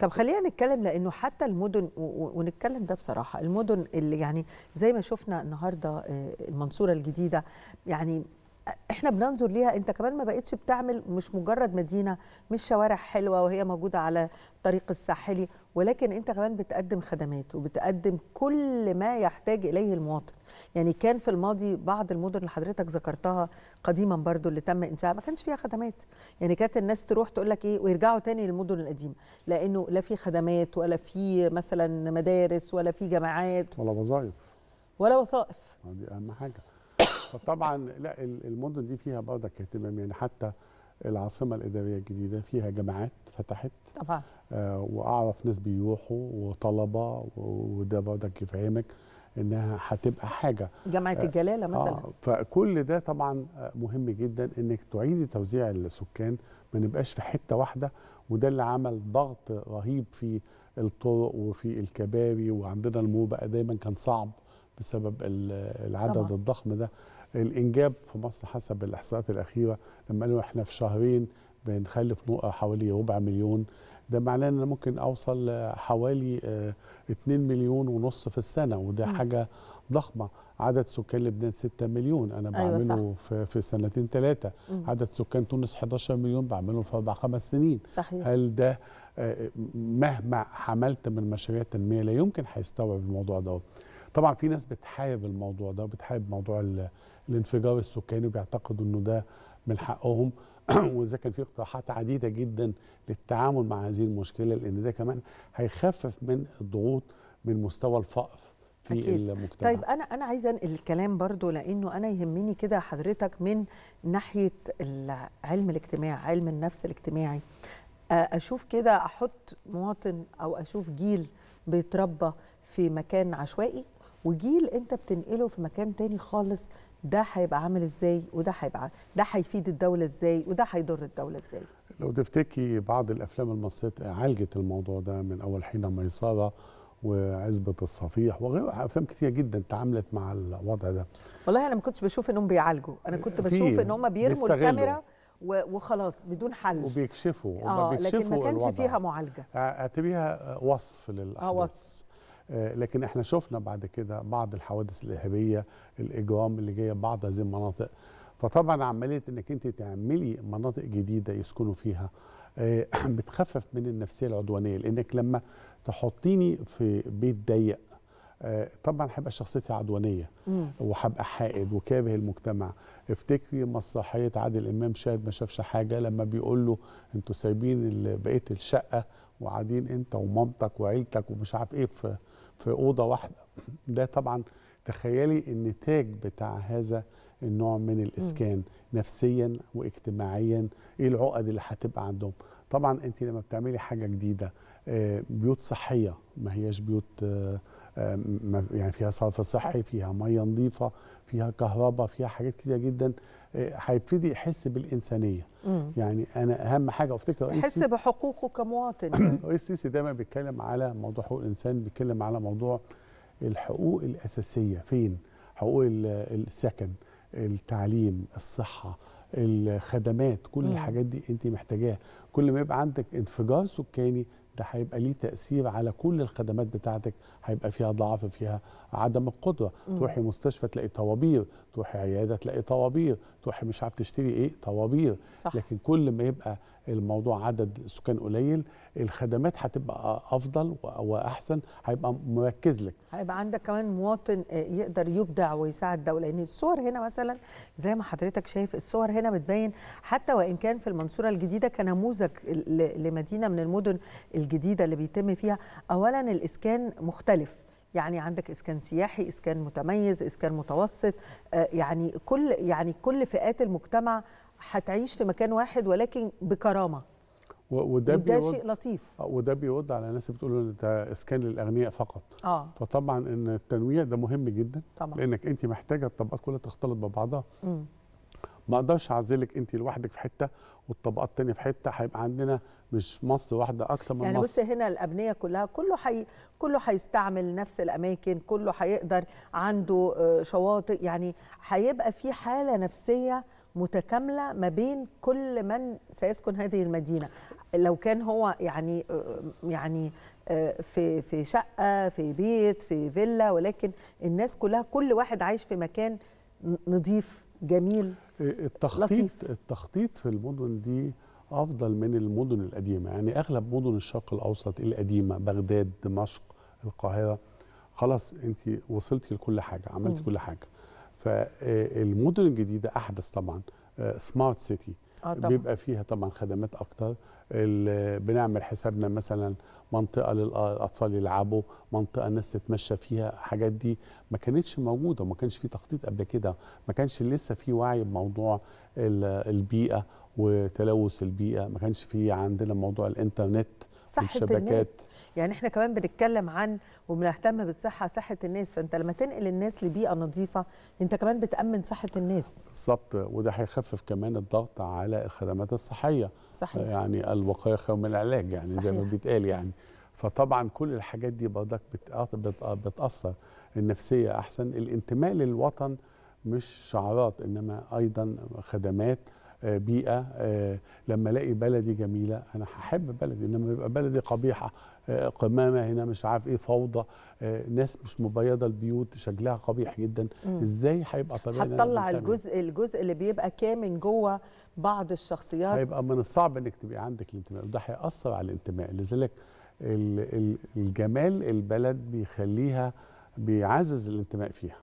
طب خلينا نتكلم لأنه حتى المدن ونتكلم ده بصراحة المدن اللي يعني زي ما شفنا النهارده آه، المنصورة الجديدة يعني إحنا بننظر ليها انت كمان ما بقتش بتعمل مش مجرد مدينة مش شوارع حلوة وهي موجودة على الطريق الساحلي ولكن انت كمان بتقدم خدمات وبتقدم كل ما يحتاج إليه المواطن. يعني كان في الماضي بعض المدن اللي حضرتك ذكرتها قديما برضو اللي تم انشائها ما كانش فيها خدمات. يعني كانت الناس تروح تقول لك إيه ويرجعوا تاني للمدن القديمة لأنه لا في خدمات ولا في مثلا مدارس ولا في جامعات. ولا وظائف. ولا وظائف. دي أهم حاجة. فطبعا لا ال- المدن دي فيها برضك اهتمام يعني حتى العاصمة الإدارية الجديدة فيها جامعات فتحت طبعا آه، وأعرف ناس بيروحوا وطلبة وده برضك يفهمك إنها هتبقى حاجة جامعة آه، الجلالة مثلا آه فكل ده طبعا آه، مهم جدا إنك تعيدي توزيع السكان ما نبقاش في حتة واحدة وده اللي عمل ضغط رهيب في الطرق وفي الكباري وعندنا المرور بقى دايما كان صعب بسبب ال- العدد. طبعا. الضخم ده الإنجاب في مصر حسب الإحصاءات الأخيرة لما قالوا إحنا في شهرين بنخلف حوالي ربع مليون ده معناه إن أنا ممكن أوصل آه، حوالي آه، 2 مليون ونص في السنة وده مم. حاجة ضخمة. عدد سكان لبنان 6 مليون أنا أيوة بعمله في, في سنتين ثلاثة. عدد سكان تونس 11 مليون بعمله في أربع خمس سنين. صحيح. هل ده آه، مهما حملت من مشاريع تنميه لا يمكن هيستوعب الموضوع ده طبعا في ناس بتحارب الموضوع ده وبتحارب موضوع ال- الانفجار السكاني وبيعتقدوا إنه ده من حقهم. وإذا كان في اقتراحات عديدة جدا للتعامل مع هذه المشكلة لأن ده كمان هيخفف من الضغوط من مستوى الفقر في أكيد. المجتمع. طيب أنا أنا عايزة أنقل الكلام برضو لأنه أنا يهمني كده حضرتك من ناحية ال- علم الاجتماع علم النفس الاجتماعي. أشوف كده أحط مواطن أو أشوف جيل بيتربى في مكان عشوائي وجيل انت بتنقله في مكان تاني خالص ده هيبقى عامل إزاي؟ وده هيبقى ده هيفيد الدولة إزاي؟ وده هيضر الدولة إزاي؟ لو تفتكري بعض الأفلام المصرية عالجت الموضوع ده من أول حين ميسره وعزبة الصفيح وغيرها أفلام كتير جدا تعاملت مع الوضع ده. والله أنا ما كنتش بشوف إنهم بيعالجوا. أنا كنت بشوف إن هم بيرموا. الكاميرا وخلاص بدون حل. وبيكشفوا هم آه لكن ما بيكشفوا كانش الوضع. فيها معالجة. أعتبريها وصف للأحداث. آه وصف. آه، لكن إحنا شفنا بعد كده بعض الحوادث الإرهابية الإجرام اللي جاية بعض هذه المناطق. فطبعا عملية إنك أنت تعملي مناطق جديدة يسكنوا فيها آه، بتخفف من النفسية العدوانية. لإنك لما تحطيني في بيت ضيق آه، طبعا هيبقى شخصيتي عدوانية. وهبقى حائد وكاره المجتمع. افتكري مسرحية عادل إمام شاهد ما شافش حاجة لما بيقول له أنتوا سايبين بقية الشقة وقاعدين أنت ومامتك وعيلتك ومش عارف إيه في في أوضة واحدة. ده طبعا تخيلي النتاج بتاع هذا النوع من الإسكان نفسيا واجتماعيا. إيه العقد اللي هتبقى عندهم؟ طبعا انت لما بتعملي حاجة جديدة آه، بيوت صحية. ما هياش بيوت آه، آه، يعني فيها صرف صحي فيها مية نظيفة فيها كهرباء فيها حاجات كتيرة جدا آه، هيبتدي يحس بالإنسانية. مم. يعني أنا أهم حاجة أفتكر رئيس يحس بحقوقه كمواطن. رئيس السيسي دايما بيتكلم على موضوع حقوق الإنسان بيتكلم على موضوع الحقوق الأساسية. فين؟ حقوق ال- السكن التعليم الصحة الخدمات كل مم. الحاجات دي انت محتاجاها. كل ما يبقى عندك انفجار سكاني ده هيبقى ليه تأثير على كل الخدمات بتاعتك هيبقى فيها ضعف فيها عدم القدرة. مم. تروحي مستشفى تلاقي طوابير تروحي عيادة تلاقي طوابير تروحي مش عارف تشتري إيه طوابير. صح. لكن كل ما يبقى الموضوع عدد سكان قليل الخدمات هتبقى أفضل وأحسن هيبقى مركز لك. هيبقى عندك كمان مواطن آه، يقدر يبدع ويساعد الدولة لأن الصور هنا مثلا زي ما حضرتك شايف الصور هنا بتبين حتى وإن كان في المنصورة الجديدة كنموذج لمدينة من المدن الجديدة اللي بيتم فيها. اولا الإسكان مختلف. يعني عندك إسكان سياحي إسكان متميز إسكان متوسط. آه، يعني كل يعني كل فئات المجتمع هتعيش في مكان واحد ولكن بكرامة. وده وده شيء لطيف. وده بيرد على ناس بتقول إن ده إسكان للأغنياء فقط. آه. فطبعا إن التنويع ده مهم جدا طبعا. لأنك انت محتاجة الطبقات كلها تختلط ببعضها. ما أقدرش اعزلك انت لوحدك في حتة والطبقات التانية في حتة هيبقى عندنا مش مصر واحدة أكتر من يعني بص مصر. هنا الأبنية كلها كله حي كله هيستعمل نفس الأماكن كله هيقدر عنده آه، شواطئ يعني هيبقى في حالة نفسية متكاملة ما بين كل من سيسكن هذه المدينة. لو كان هو يعني آه، يعني آه، في في شقة في بيت في فيلا ولكن الناس كلها كل واحد عايش في مكان ن- نظيف جميل. التخطيط لطيف. التخطيط في المدن دي أفضل من المدن القديمة. يعني أغلب مدن الشرق الأوسط القديمة بغداد دمشق القاهرة خلاص انت وصلتي لكل حاجة عملتي. كل حاجة. فالمدن الجديدة أحدث طبعا. سمارت سيتي آه طبعا. بيبقى فيها طبعا خدمات أكتر. بنعمل حسابنا مثلا منطقة للأطفال يلعبوا منطقة الناس تتمشى فيها الحاجات دي ما كانتش موجودة وما كانش في تخطيط قبل كده. ما كانش لسه في وعي بموضوع ال- البيئة وتلوث البيئة. ما كانش في عندنا موضوع الإنترنت صحة والشبكات. الناس. يعني إحنا كمان بنتكلم عن وبنهتم بالصحة صحة الناس. فأنت لما تنقل الناس لبيئة نظيفة أنت كمان بتأمن صحة الناس. بالظبط. وده هيخفف كمان الضغط على الخدمات الصحية. صحيح. يعني الوقاية خير من العلاج يعني زي ما صحيح. بيتقال يعني. فطبعا كل الحاجات دي برضك بتأثر. النفسية أحسن. الانتماء للوطن مش شعارات إنما أيضا خدمات بيئة آه، لما ألاقي بلدي جميلة أنا هحب بلدي إنما يبقى بلدي قبيحة آه، قمامة هنا مش عارف إيه فوضى آه، ناس مش مبيضة البيوت شكلها قبيح جدا مم. إزاي هيبقى طبيعي هتطلع؟ الجزء الجزء اللي بيبقى كامن جوه بعض الشخصيات هيبقى من الصعب إنك تبقى عندك الانتماء وده هيأثر على الانتماء لذلك ال- ال- الجمال البلد بيخليها بيعزز الانتماء فيها